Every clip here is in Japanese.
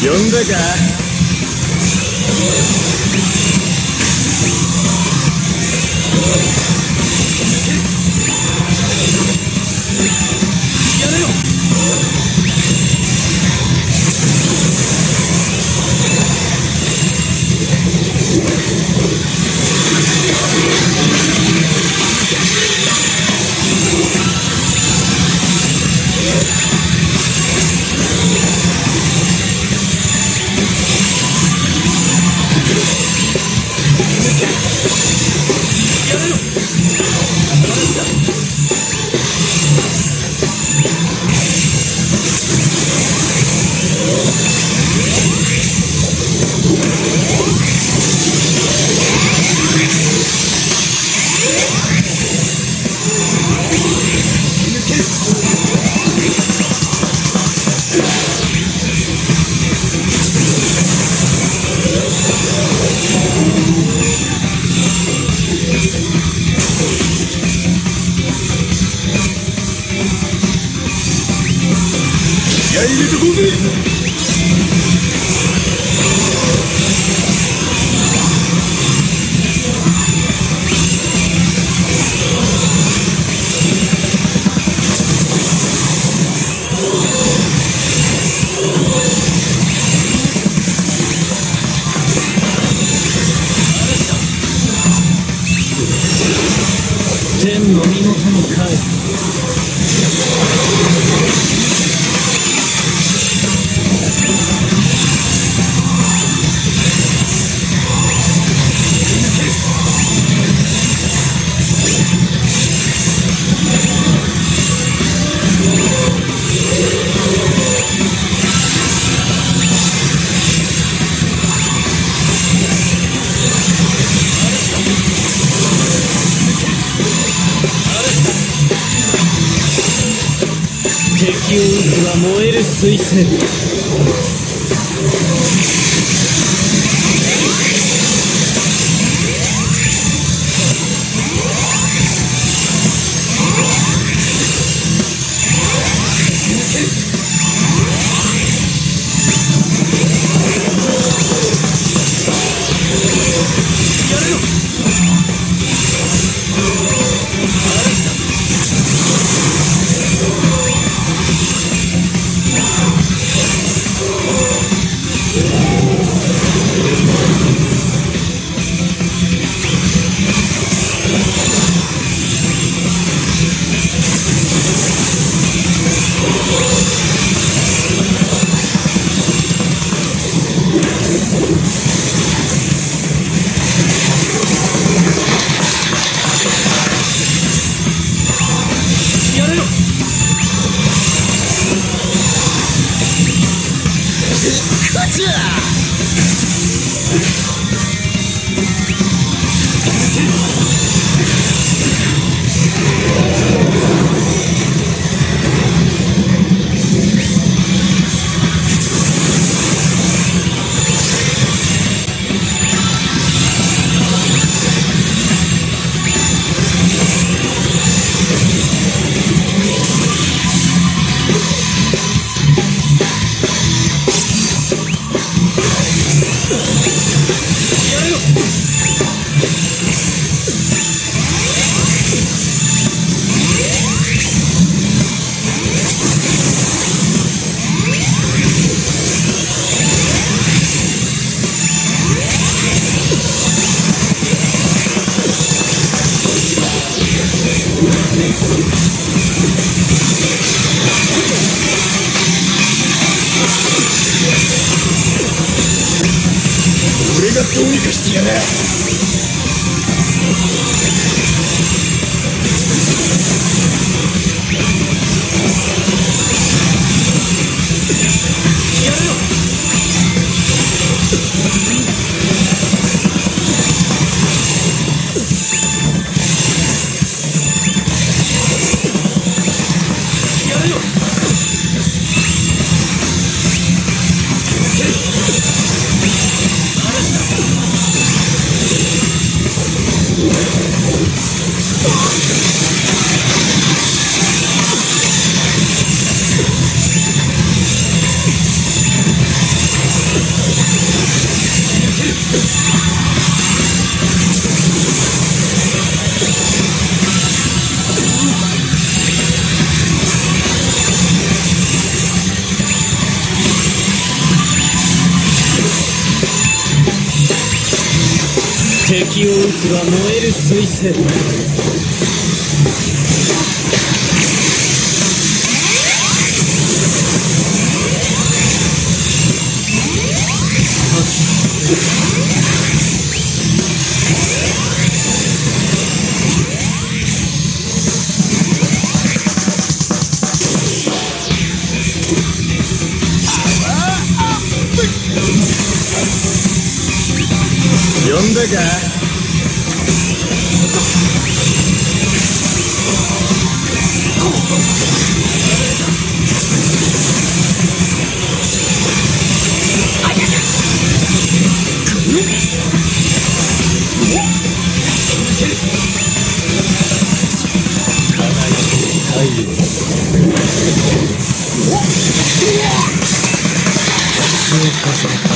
呼んだか？敵を撃つは燃える水星やめろ俺がどうにかしてやる。敵を撃つは燃える水星。呼んだか輝きを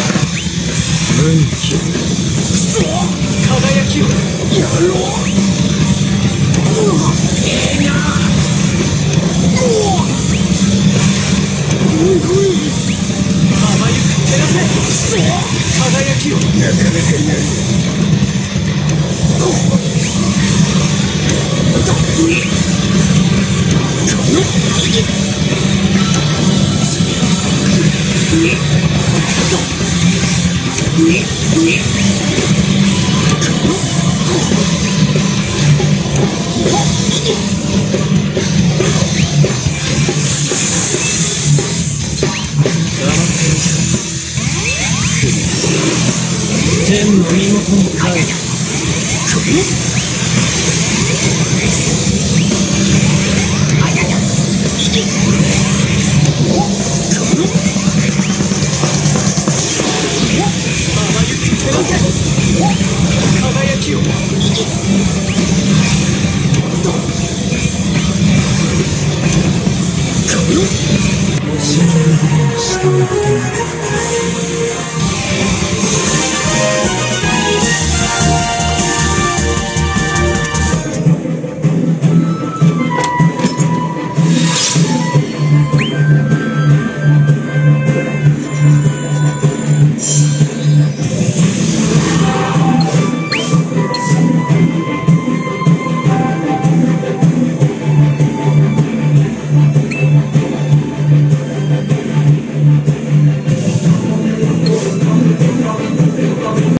甘ゆく照らせ輝きを天の身元に帰る甘ゆく照らせ輝きを信頼に従っ天の身元に帰る。てな